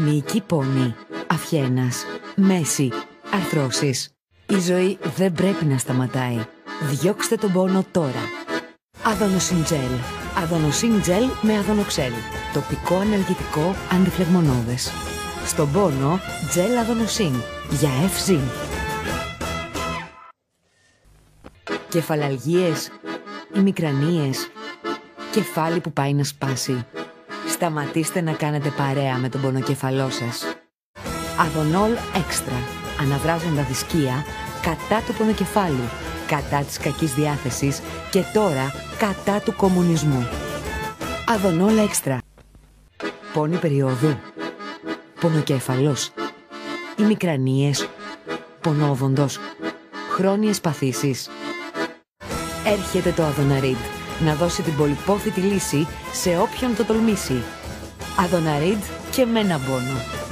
Μυϊκή πόνη, αφιένας, μέση, αρθρώσεις. Η ζωή δεν πρέπει να σταματάει. Διώξτε τον πόνο τώρα. Αδονοσύν Gel. Αδονοσύν Gel με αδονοξέλ. Τοπικό αναλγητικό αντιφλεγμονώδες. Στον πόνο, Gel Αδονοσύν. Για ευζήν. Κεφαλαλγίες, ημικρανίες, κεφάλι που πάει να σπάσει. Σταματήστε να κάνετε παρέα με τον πονοκεφαλό σας. Αδονόλ Έξτρα. Αναβράζοντα δισκία κατά του πονοκεφάλου, κατά της κακής διάθεσης και τώρα κατά του κομμουνισμού. Αδονόλ Έξτρα. Πόνη περίοδου. Πονοκέφαλος. Ημικρανίες. Πονόβοντος. Χρόνιες παθήσεις. Έρχεται το Αδοναρίντ να δώσει την πολυπόθητη λύση σε όποιον το τολμήσει. Αδοναρίντ και με ένα πόνο.